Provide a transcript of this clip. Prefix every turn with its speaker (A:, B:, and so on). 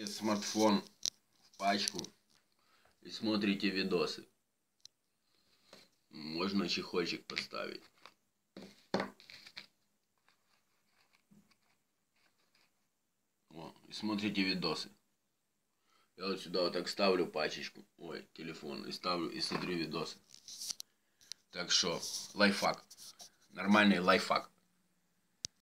A: Берете смартфон в пачку и смотрите видосы. Можно чехольчик поставить. О, и смотрите видосы. Я вот сюда вот так ставлю пачечку, ой, телефон, и ставлю, и смотрю видосы. Так что, лайфхак. Нормальный лайфхак.